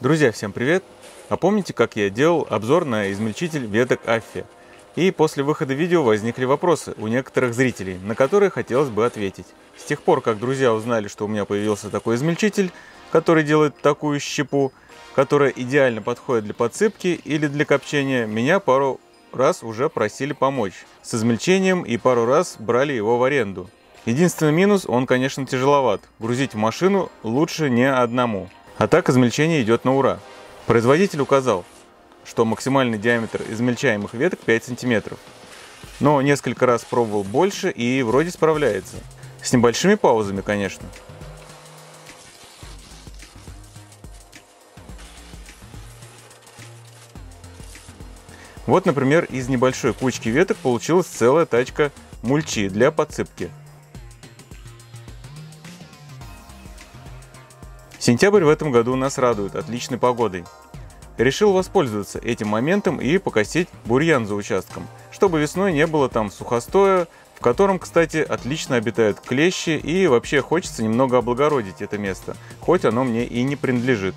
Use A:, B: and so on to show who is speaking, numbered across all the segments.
A: Друзья, всем привет! А помните, как я делал обзор на измельчитель веток Аффи? И после выхода видео возникли вопросы у некоторых зрителей, на которые хотелось бы ответить. С тех пор, как друзья узнали, что у меня появился такой измельчитель, который делает такую щепу, которая идеально подходит для подсыпки или для копчения, меня пару раз уже просили помочь с измельчением и пару раз брали его в аренду. Единственный минус, он, конечно, тяжеловат. Грузить в машину лучше не одному. А так измельчение идет на ура. Производитель указал, что максимальный диаметр измельчаемых веток 5 см. Но несколько раз пробовал больше и вроде справляется. С небольшими паузами, конечно. Вот, например, из небольшой кучки веток получилась целая тачка мульчи для подсыпки. Сентябрь в этом году нас радует отличной погодой. Решил воспользоваться этим моментом и покосить бурьян за участком, чтобы весной не было там сухостоя, в котором, кстати, отлично обитают клещи и вообще хочется немного облагородить это место, хоть оно мне и не принадлежит.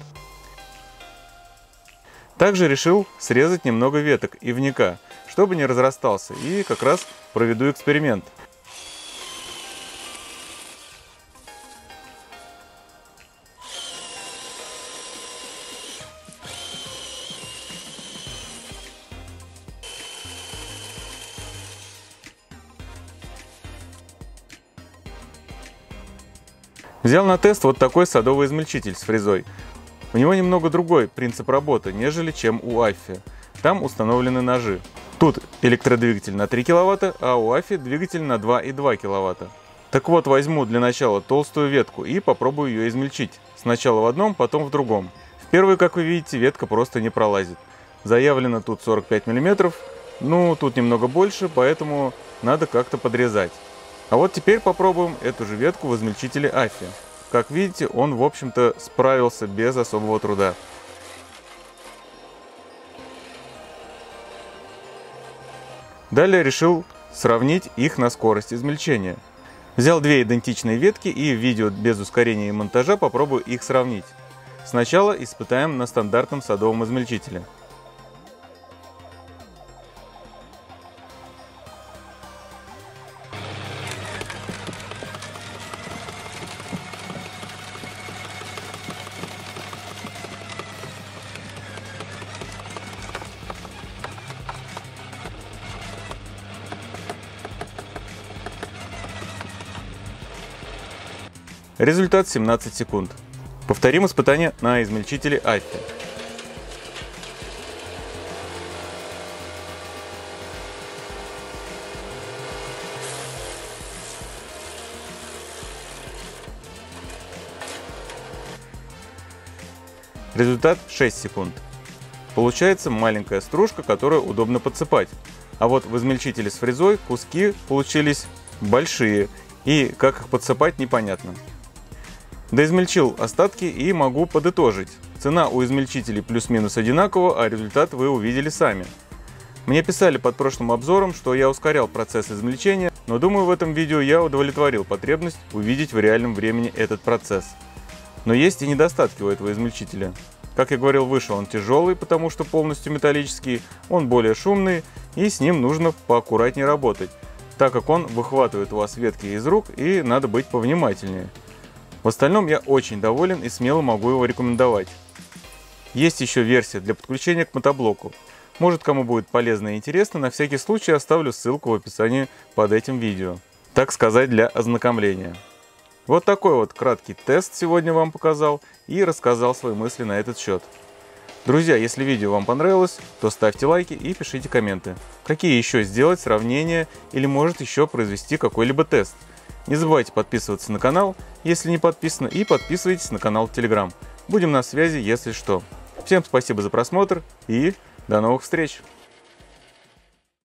A: Также решил срезать немного веток ивника, чтобы не разрастался, и как раз проведу эксперимент – Взял на тест вот такой садовый измельчитель с фрезой. У него немного другой принцип работы, нежели чем у Афи. Там установлены ножи. Тут электродвигатель на 3 кВт, а у Афи двигатель на 2,2 кВт. Так вот, возьму для начала толстую ветку и попробую ее измельчить. Сначала в одном, потом в другом. В первую, как вы видите, ветка просто не пролазит. Заявлено тут 45 мм, ну, тут немного больше, поэтому надо как-то подрезать. А вот теперь попробуем эту же ветку в измельчителе Афи. Как видите, он, в общем-то, справился без особого труда. Далее решил сравнить их на скорость измельчения. Взял две идентичные ветки и в видео без ускорения и монтажа попробую их сравнить. Сначала испытаем на стандартном садовом измельчителе. Результат 17 секунд. Повторим испытание на измельчителе Альфи. Результат 6 секунд. Получается маленькая стружка, которую удобно подсыпать. А вот в измельчителе с фрезой куски получились большие, и как их подсыпать непонятно. Доизмельчил остатки и могу подытожить. Цена у измельчителей плюс-минус одинакова, а результат вы увидели сами. Мне писали под прошлым обзором, что я ускорял процесс измельчения, но думаю в этом видео я удовлетворил потребность увидеть в реальном времени этот процесс. Но есть и недостатки у этого измельчителя. Как я говорил выше, он тяжелый, потому что полностью металлический, он более шумный и с ним нужно поаккуратнее работать, так как он выхватывает у вас ветки из рук и надо быть повнимательнее. В остальном я очень доволен и смело могу его рекомендовать. Есть еще версия для подключения к мотоблоку. Может кому будет полезно и интересно, на всякий случай оставлю ссылку в описании под этим видео. Так сказать, для ознакомления. Вот такой вот краткий тест сегодня вам показал и рассказал свои мысли на этот счет. Друзья, если видео вам понравилось, то ставьте лайки и пишите комменты. Какие еще сделать сравнения или может еще произвести какой-либо тест – не забывайте подписываться на канал, если не подписаны, и подписывайтесь на канал Telegram. Будем на связи, если что. Всем спасибо за просмотр и до новых встреч!